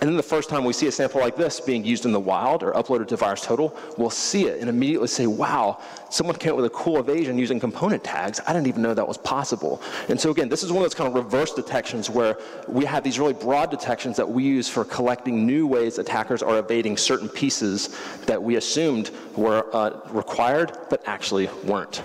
And then the first time we see a sample like this being used in the wild or uploaded to VirusTotal, we'll see it and immediately say, wow, someone came up with a cool evasion using component tags. I didn't even know that was possible. And so again, this is one of those kind of reverse detections where we have these really broad detections that we use for collecting new ways attackers are evading certain pieces that we assumed were uh, required, but actually weren't.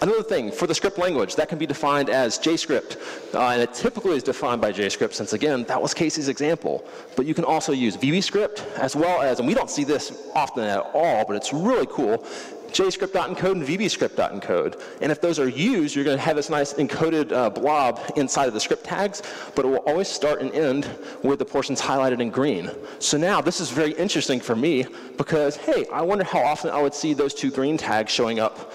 Another thing, for the script language, that can be defined as JScript, uh, and it typically is defined by JScript since, again, that was Casey's example. But you can also use VBScript as well as, and we don't see this often at all, but it's really cool, JScript.encode and VBScript.encode. And if those are used, you're going to have this nice encoded uh, blob inside of the script tags, but it will always start and end with the portions highlighted in green. So now this is very interesting for me because, hey, I wonder how often I would see those two green tags showing up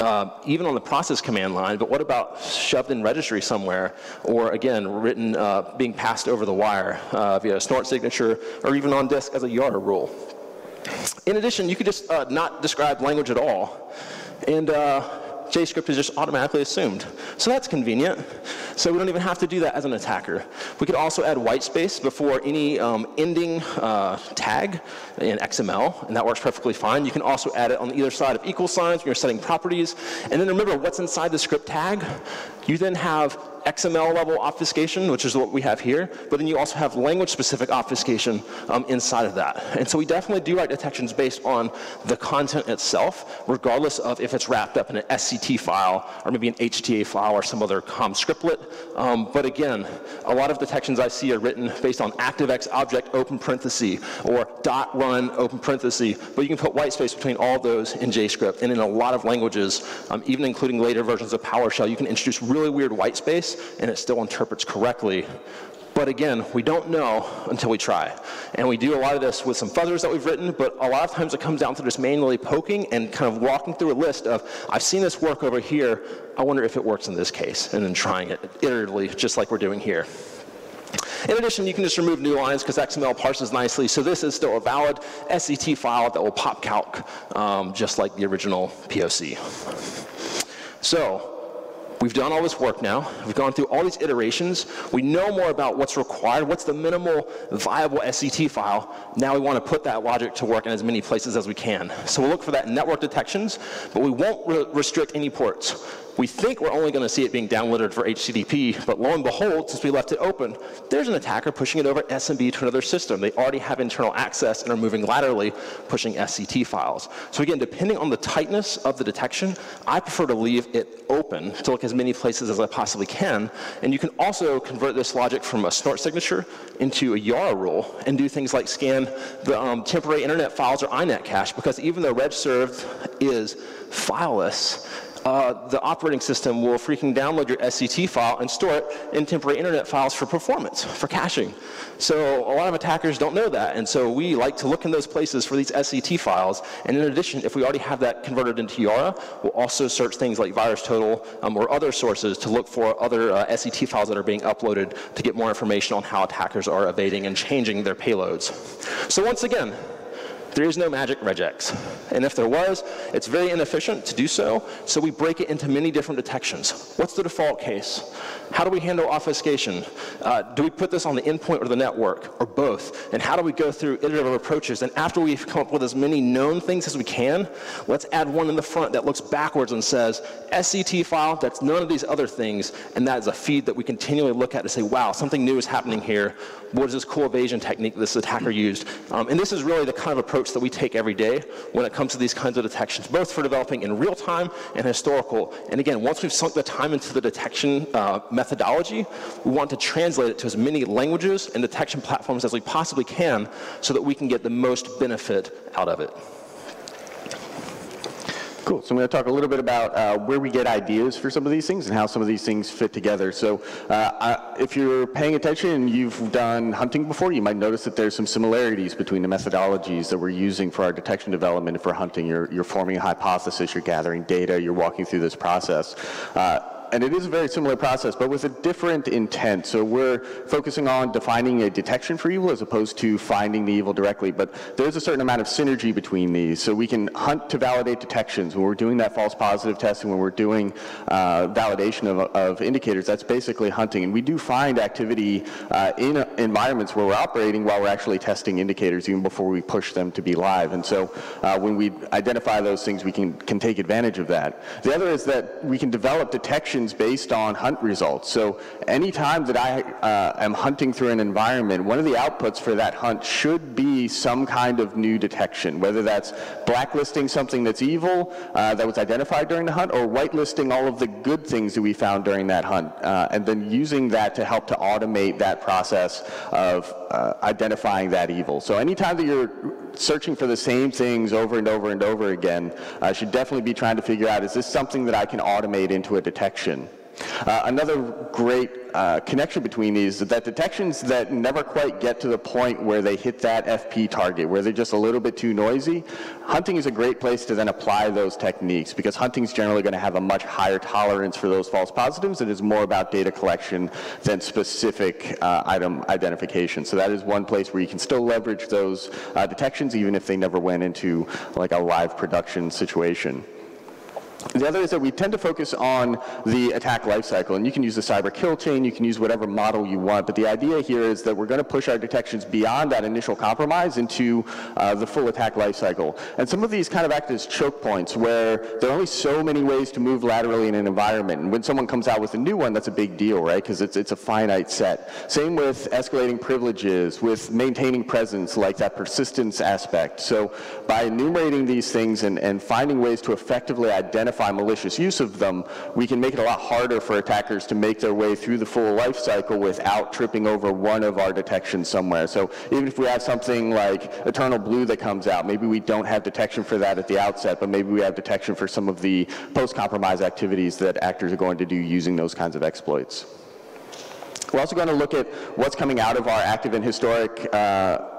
uh, even on the process command line, but what about shoved in registry somewhere, or again, written, uh, being passed over the wire uh, via a snort signature, or even on disk as a YARA rule. In addition, you could just uh, not describe language at all, and JScript is just automatically assumed. So that's convenient. So we don't even have to do that as an attacker. We could also add white space before any um, ending uh, tag in XML, and that works perfectly fine. You can also add it on either side of equal signs when you're setting properties. And then remember what's inside the script tag. You then have XML level obfuscation, which is what we have here, but then you also have language specific obfuscation um, inside of that. And so we definitely do write detections based on the content itself, regardless of if it's wrapped up in an SCT file or maybe an HTA file or some other COM scriptlet. Um, but again, a lot of detections I see are written based on ActiveX object open parenthesis or dot run open parenthesis, but you can put white space between all those in JScript. And in a lot of languages, um, even including later versions of PowerShell, you can introduce really weird white space and it still interprets correctly. But again, we don't know until we try. And we do a lot of this with some fuzzers that we've written, but a lot of times it comes down to just manually poking and kind of walking through a list of, I've seen this work over here, I wonder if it works in this case, and then trying it iteratively, just like we're doing here. In addition, you can just remove new lines because XML parses nicely. So this is still a valid SCT file that will pop calc, um, just like the original POC. So We've done all this work now. We've gone through all these iterations. We know more about what's required, what's the minimal viable SCT file. Now we want to put that logic to work in as many places as we can. So we'll look for that network detections, but we won't re restrict any ports. We think we're only going to see it being downloaded for HTTP, but lo and behold, since we left it open, there's an attacker pushing it over SMB to another system. They already have internal access and are moving laterally, pushing SCT files. So again, depending on the tightness of the detection, I prefer to leave it open to look as many places as I possibly can. And you can also convert this logic from a snort signature into a YARA rule and do things like scan the um, temporary internet files or INET cache, because even though regserved is fileless, uh, the operating system will freaking download your SCT file and store it in temporary internet files for performance, for caching. So a lot of attackers don't know that, and so we like to look in those places for these SCT files. And in addition, if we already have that converted into YARA, we'll also search things like VirusTotal um, or other sources to look for other uh, SCT files that are being uploaded to get more information on how attackers are evading and changing their payloads. So once again, there is no magic regex. And if there was, it's very inefficient to do so, so we break it into many different detections. What's the default case? How do we handle obfuscation? Uh, do we put this on the endpoint or the network, or both? And how do we go through iterative approaches? And after we've come up with as many known things as we can, let's add one in the front that looks backwards and says, SCT file, that's none of these other things, and that is a feed that we continually look at to say, wow, something new is happening here. What is this cool evasion technique this attacker used? Um, and this is really the kind of approach that we take every day when it comes to these kinds of detections, both for developing in real time and historical. And again, once we've sunk the time into the detection uh, methodology, we want to translate it to as many languages and detection platforms as we possibly can so that we can get the most benefit out of it. Cool. So I'm going to talk a little bit about uh, where we get ideas for some of these things and how some of these things fit together. So uh, I, if you're paying attention and you've done hunting before, you might notice that there's some similarities between the methodologies that we're using for our detection development and for hunting. You're, you're forming a hypothesis, you're gathering data, you're walking through this process. Uh, and it is a very similar process, but with a different intent. So we're focusing on defining a detection for evil as opposed to finding the evil directly. But there's a certain amount of synergy between these. So we can hunt to validate detections. When we're doing that false positive testing, when we're doing uh, validation of, of, indicators, that's basically hunting. And we do find activity uh, in environments where we're operating while we're actually testing indicators even before we push them to be live. And so uh, when we identify those things, we can, can take advantage of that. The other is that we can develop detection based on hunt results. So anytime that I uh, am hunting through an environment, one of the outputs for that hunt should be some kind of new detection, whether that's blacklisting something that's evil uh, that was identified during the hunt or whitelisting all of the good things that we found during that hunt, uh, and then using that to help to automate that process of uh, identifying that evil. So anytime that you're searching for the same things over and over and over again, I should definitely be trying to figure out, is this something that I can automate into a detection? Uh, another great uh, connection between these is that detections that never quite get to the point where they hit that FP target, where they're just a little bit too noisy, hunting is a great place to then apply those techniques because hunting is generally going to have a much higher tolerance for those false positives. It is more about data collection than specific uh, item identification. So that is one place where you can still leverage those uh, detections even if they never went into like a live production situation. The other is that we tend to focus on the attack lifecycle, and you can use the cyber kill chain, you can use whatever model you want, but the idea here is that we're going to push our detections beyond that initial compromise into uh, the full attack lifecycle. And some of these kind of act as choke points where there are only so many ways to move laterally in an environment, and when someone comes out with a new one, that's a big deal, right, because it's, it's a finite set. Same with escalating privileges, with maintaining presence, like that persistence aspect. So by enumerating these things and, and finding ways to effectively identify identify malicious use of them, we can make it a lot harder for attackers to make their way through the full life cycle without tripping over one of our detections somewhere. So even if we have something like Eternal Blue that comes out, maybe we don't have detection for that at the outset, but maybe we have detection for some of the post-compromise activities that actors are going to do using those kinds of exploits. We're also going to look at what's coming out of our active and historic uh,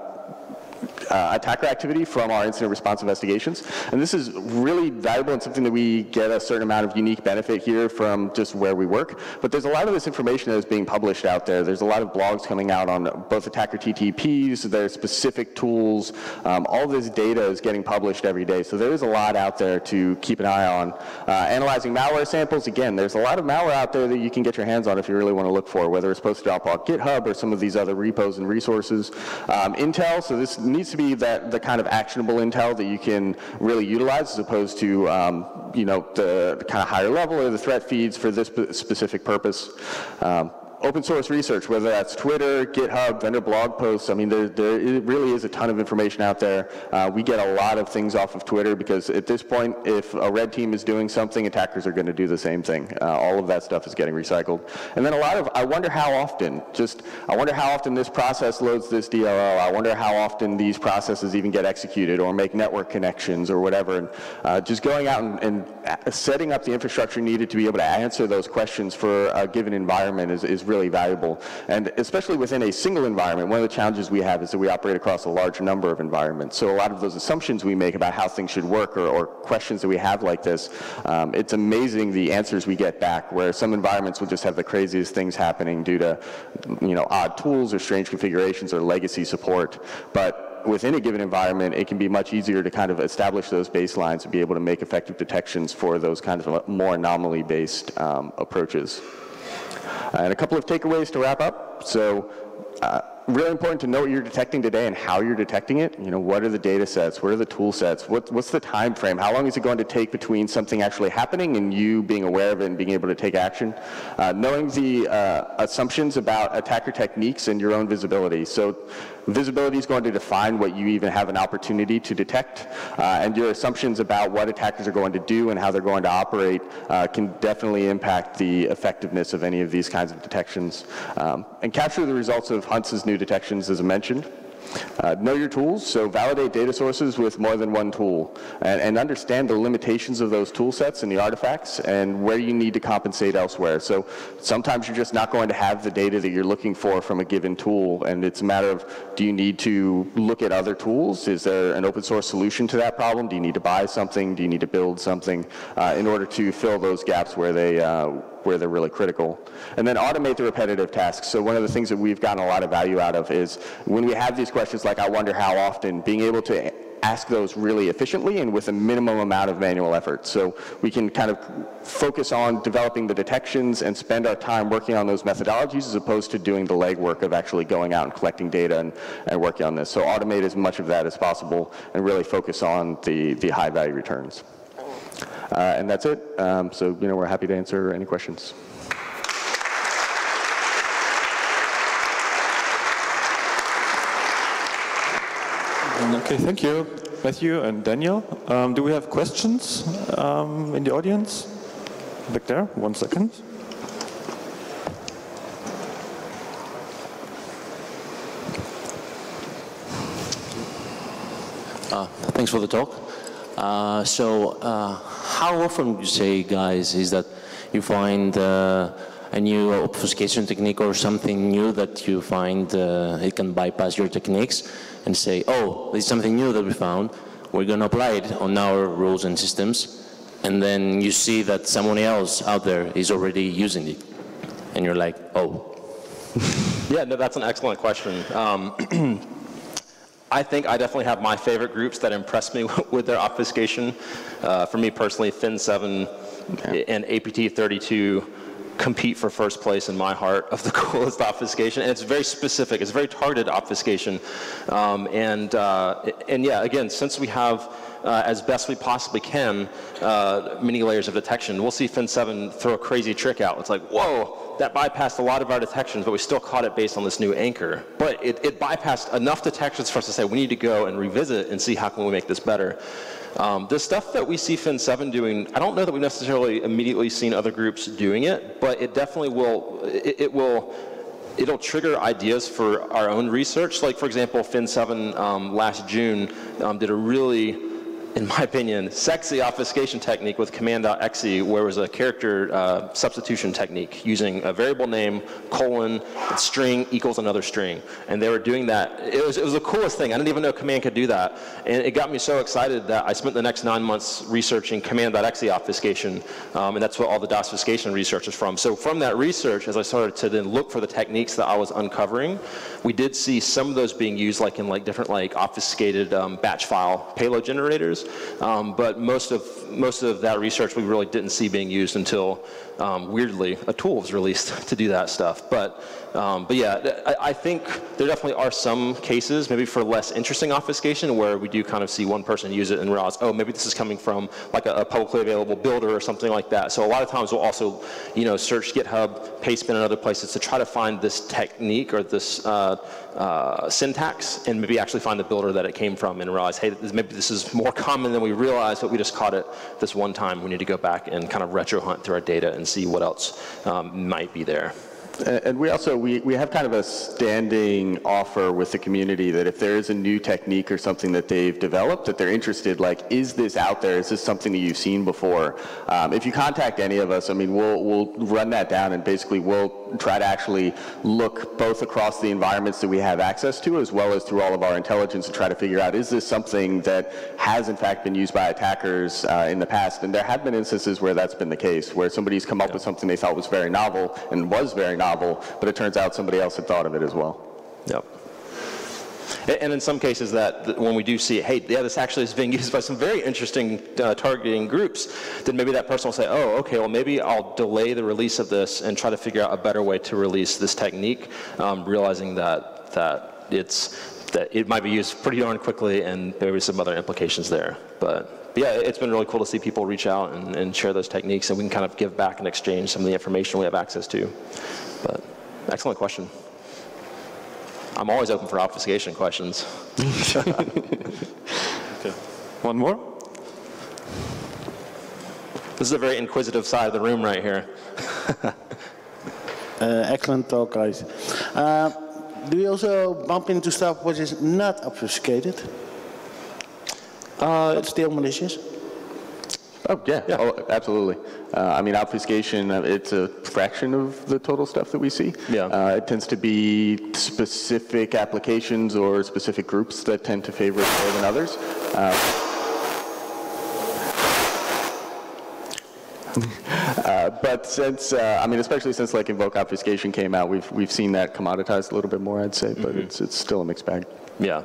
uh, attacker activity from our incident response investigations. And this is really valuable and something that we get a certain amount of unique benefit here from just where we work. But there's a lot of this information that is being published out there. There's a lot of blogs coming out on both attacker TTPs, their specific tools. Um, all this data is getting published every day. So there is a lot out there to keep an eye on. Uh, analyzing malware samples, again, there's a lot of malware out there that you can get your hands on if you really want to look for, whether it's posted up on GitHub or some of these other repos and resources. Um, Intel, so this needs to be that the kind of actionable intel that you can really utilize as opposed to um, you know the, the, kind of higher level or the threat feeds for this specific purpose. Um, open source research, whether that's Twitter, GitHub, vendor blog posts. I mean, there, there really is a ton of information out there. Uh, we get a lot of things off of Twitter because at this point, if a red team is doing something, attackers are going to do the same thing. Uh, all of that stuff is getting recycled. And then a lot of, I wonder how often, just, I wonder how often this process loads this DLL. I wonder how often these processes even get executed or make network connections or whatever. And uh, just going out and, and, setting up the infrastructure needed to be able to answer those questions for a given environment is, is really really valuable. And especially within a single environment, one of the challenges we have is that we operate across a large number of environments. So a lot of those assumptions we make about how things should work or, or questions that we have like this, um, it's amazing the answers we get back where some environments will just have the craziest things happening due to, you know, odd tools or strange configurations or legacy support. But within a given environment, it can be much easier to kind of establish those baselines and be able to make effective detections for those kind of more anomaly-based um, approaches. And a couple of takeaways to wrap up. So uh, really important to know what you're detecting today and how you're detecting it. You know, what are the data sets? What are the tool sets? What, what's the time frame? How long is it going to take between something actually happening and you being aware of it and being able to take action? Uh, knowing the uh, assumptions about attacker techniques and your own visibility. So visibility is going to define what you even have an opportunity to detect, uh, and your assumptions about what attackers are going to do and how they're going to operate uh, can definitely impact the effectiveness of any of these kinds of detections. Um, and capture the results of Hunts's new detections, as I mentioned. Uh, know your tools, so validate data sources with more than one tool, and, and, understand the limitations of those tool sets and the artifacts, and where you need to compensate elsewhere. So sometimes you're just not going to have the data that you're looking for from a given tool, and it's a matter of do you need to look at other tools? Is there an open source solution to that problem? Do you need to buy something? Do you need to build something uh, in order to fill those gaps where they uh, where they're really critical. And then automate the repetitive tasks. So one of the things that we've gotten a lot of value out of is when we have these questions like I wonder how often, being able to ask those really efficiently and with a minimum amount of manual effort. So we can kind of focus on developing the detections and spend our time working on those methodologies as opposed to doing the legwork of actually going out and collecting data and, and working on this. So automate as much of that as possible and really focus on the, the high value returns. Uh, and that's it. Um, so, you know, we're happy to answer any questions. Okay, thank you, Matthew and Daniel. Um, do we have questions um, in the audience? Back there, one second. Uh, thanks for the talk. Uh, so uh, how often you say, guys, is that you find uh, a new obfuscation technique or something new that you find uh, it can bypass your techniques and say, oh, there's something new that we found, we're going to apply it on our rules and systems, and then you see that someone else out there is already using it, and you're like, oh. yeah, no, that's an excellent question. Um, I think I definitely have my favorite groups that impress me with their obfuscation. Uh, for me personally, Fin7 and APT32 compete for first place in my heart of the coolest obfuscation. And it's very specific. It's very targeted obfuscation. Um, and, uh, and yeah, again, since we have uh, as best we possibly can, uh, many layers of detection. We'll see Fin7 throw a crazy trick out. It's like, whoa, that bypassed a lot of our detections, but we still caught it based on this new anchor. But it, it bypassed enough detections for us to say, we need to go and revisit and see how can we make this better. Um, the stuff that we see Fin7 doing, I don't know that we've necessarily immediately seen other groups doing it, but it definitely will, it, it will, it'll trigger ideas for our own research. Like for example, Fin7 um, last June um, did a really in my opinion, sexy obfuscation technique with command.exe where it was a character uh, substitution technique using a variable name, colon, string equals another string. And they were doing that. It was, it was the coolest thing. I didn't even know command could do that. And it got me so excited that I spent the next nine months researching command.exe obfuscation. Um, and that's what all the DOSfuscation research is from. So from that research, as I started to then look for the techniques that I was uncovering, we did see some of those being used like in like different like obfuscated um, batch file payload generators. Um, but most of, most of that research we really didn't see being used until, um, weirdly, a tool was released to do that stuff. But, um, but yeah, I, I, think there definitely are some cases, maybe for less interesting obfuscation, where we do kind of see one person use it and realize, oh, maybe this is coming from like a, a publicly available builder or something like that. So a lot of times we'll also, you know, search GitHub, Pastebin, and other places to try to find this technique or this uh, uh, syntax and maybe actually find the builder that it came from and realize, hey, maybe this is more common than we realized, but we just caught it this one time. We need to go back and kind of retro hunt through our data and see what else um, might be there. And we also, we, we have kind of a standing offer with the community that if there is a new technique or something that they've developed that they're interested, like, is this out there? Is this something that you've seen before? Um, if you contact any of us, I mean, we'll, we'll run that down and basically we'll try to actually look both across the environments that we have access to as well as through all of our intelligence to try to figure out, is this something that has in fact been used by attackers uh, in the past? And there have been instances where that's been the case, where somebody's come up yeah. with something they thought was very novel and was very novel novel, but it turns out somebody else had thought of it as well. Yep. And in some cases that when we do see, hey, yeah, this actually is being used by some very interesting uh, targeting groups, then maybe that person will say, oh, okay, well maybe I'll delay the release of this and try to figure out a better way to release this technique, um, realizing that, that it's, that it might be used pretty darn quickly and maybe some other implications there. But, yeah, it's been really cool to see people reach out and, and share those techniques and we can kind of give back and exchange some of the information we have access to. But excellent question. I'm always open for obfuscation questions. okay. One more? This is a very inquisitive side of the room right here. uh, excellent talk, guys. Uh, do you also bump into stuff which is not obfuscated? Uh, it's still malicious. Oh, yeah, Oh, absolutely. Uh, I mean, obfuscation, uh, it's a fraction of the total stuff that we see. Yeah. Uh, It tends to be specific applications or specific groups that tend to favor it more than others. Uh, uh, But since, uh, I mean, especially since like Invoke obfuscation came out, we've, we've seen that commoditized a little bit more, I'd say, but it's, it's still a mixed bag. Yeah.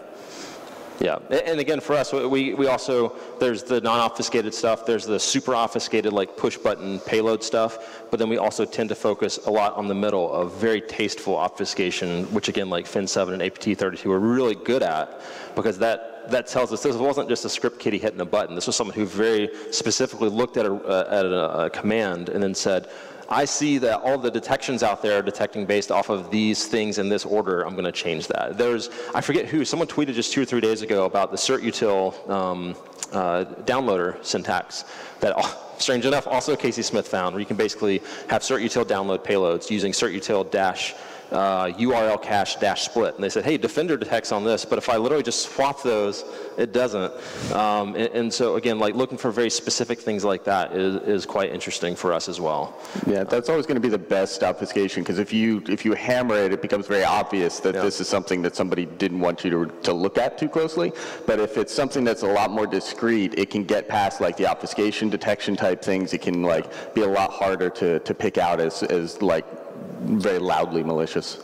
Yeah, and again, for us, we, we also, there's the non-obfuscated stuff, there's the super obfuscated, like push-button payload stuff, but then we also tend to focus a lot on the middle of very tasteful obfuscation, which again, like Fin7 and APT32 are really good at, because that, that tells us this wasn't just a script kiddie hitting a button. This was someone who very specifically looked at a, uh, at a, a command and then said, I see that all the detections out there are detecting based off of these things in this order. I'm going to change that. There's, I forget who, someone tweeted just two or three days ago about the certutil um, uh, downloader syntax that, strange enough, also Casey Smith found, where you can basically have certutil download payloads using certutil dash uh, URL cache dash split. And they said, hey, Defender detects on this, but if I literally just swap those, it doesn't. Um, and, and so again, like looking for very specific things like that is, is quite interesting for us as well. Yeah, that's always going to be the best obfuscation because if you if you hammer it, it becomes very obvious that Yeah. this is something that somebody didn't want you to, to look at too closely. But if it's something that's a lot more discreet, it can get past like the obfuscation detection type things. It can like be a lot harder to, to pick out as, as like very loudly malicious.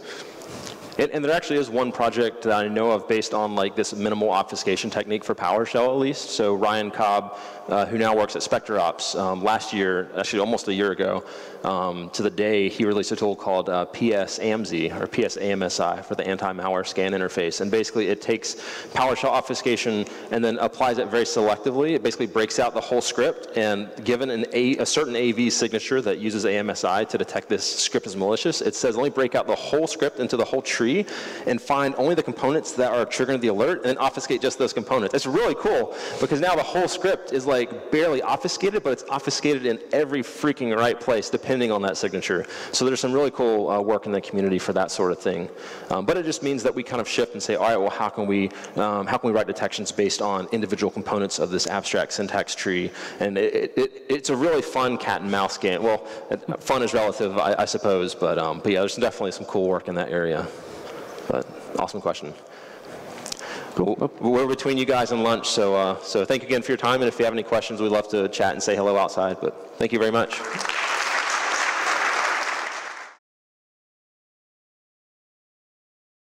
And, and there actually is one project that I know of based on like this minimal obfuscation technique for PowerShell at least. So Ryan Cobb, uh, who now works at SpecterOps, um, last year, actually almost a year ago, um, to the day, he released a tool called uh, PS AMSI or PS AMSI for the anti-malware scan interface. And basically it takes PowerShell obfuscation and then applies it very selectively. It basically breaks out the whole script and given an a, a certain AV signature that uses AMSI to detect this script as malicious, it says only break out the whole script into the whole tree and find only the components that are triggering the alert and then obfuscate just those components. It's really cool because now the whole script is like barely obfuscated, but it's obfuscated in every freaking right place depending on that signature. So there's some really cool uh, work in the community for that sort of thing. Um, but it just means that we kind of shift and say, all right, well, how can we, um, how can we write detections based on individual components of this abstract syntax tree? And it, it, it's a really fun cat and mouse game. Well, fun is relative, I, I suppose, but, um, but yeah, there's definitely some cool work in that area. But awesome question. Cool. We're between you guys and lunch, so, uh, so thank you again for your time. And if you have any questions, we'd love to chat and say hello outside. But thank you very much.